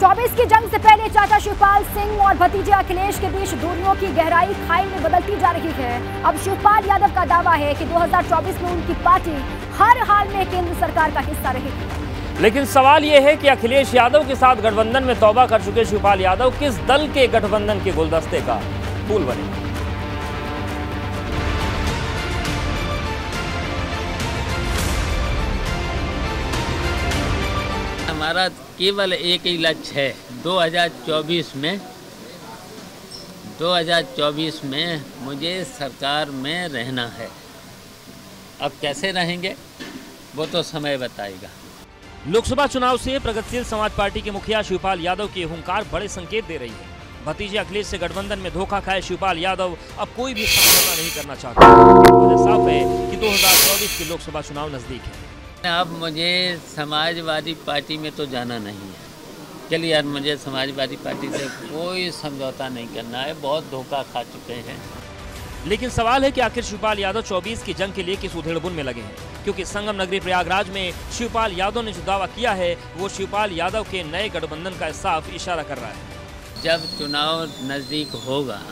चौबीस की जंग से पहले चाचा शिवपाल सिंह और भतीजे अखिलेश के बीच दूरियों की गहराई खाई में बदलती जा रही है। अब शिवपाल यादव का दावा है कि 2024 में उनकी पार्टी हर हाल में केंद्र सरकार का हिस्सा रहेगी लेकिन सवाल यह है कि अखिलेश यादव के साथ गठबंधन में तौबा कर चुके शिवपाल यादव किस दल के गठबंधन के गुलदस्ते का फूल बने? हमारा केवल एक ही लक्ष्य है। 2024 में 2024 में मुझे सरकार में रहना है। अब कैसे रहेंगे, वो तो समय बताएगा। लोकसभा चुनाव से प्रगतिशील समाज पार्टी के मुखिया शिवपाल यादव की हुंकार बड़े संकेत दे रही है। भतीजे अखिलेश से गठबंधन में धोखा खाए शिवपाल यादव अब कोई भी समझौता नहीं करना चाहते। साफ़ है कि 2024 के लोकसभा चुनाव नज़दीक है। अब मुझे समाजवादी पार्टी में तो जाना नहीं है। चलिए यार मुझे समाजवादी पार्टी से कोई समझौता नहीं करना है। बहुत धोखा खा चुके हैं। लेकिन सवाल है कि आखिर शिवपाल यादव 24 की जंग के लिए किस उधेड़बुन में लगे हैं? क्योंकि संगम नगरी प्रयागराज में शिवपाल यादव ने जो दावा किया है वो शिवपाल यादव के नए गठबंधन का साफ़ इशारा कर रहा है। जब चुनाव नज़दीक होगा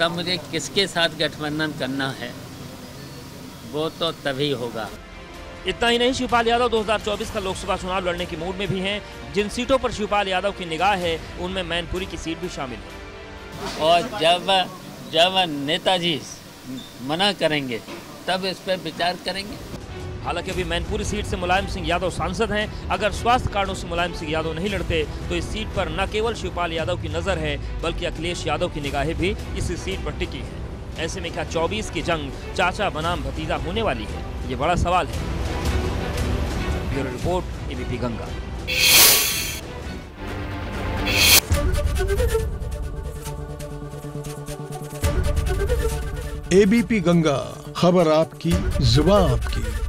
तब मुझे किसके साथ गठबंधन करना है वो तो तभी होगा। इतना ही नहीं शिवपाल यादव 2024 का लोकसभा चुनाव लड़ने की मूड में भी हैं। जिन सीटों पर शिवपाल यादव की निगाह है उनमें मैनपुरी की सीट भी शामिल है। और जब जब नेताजी मना करेंगे तब इस पर विचार करेंगे। हालाँकि अभी मैनपुरी सीट से मुलायम सिंह यादव सांसद हैं। अगर स्वास्थ्य कारणों से मुलायम सिंह यादव नहीं लड़ते तो इस सीट पर न केवल शिवपाल यादव की नज़र है बल्कि अखिलेश यादव की निगाहें भी इस सीट पर टिकी हैं। ऐसे में क्या 24 की जंग चाचा बनाम भतीजा होने वाली है? ये बड़ा सवाल है। Bureau report ABP Ganga. ABP Ganga खबर आपकी जुबा आपकी।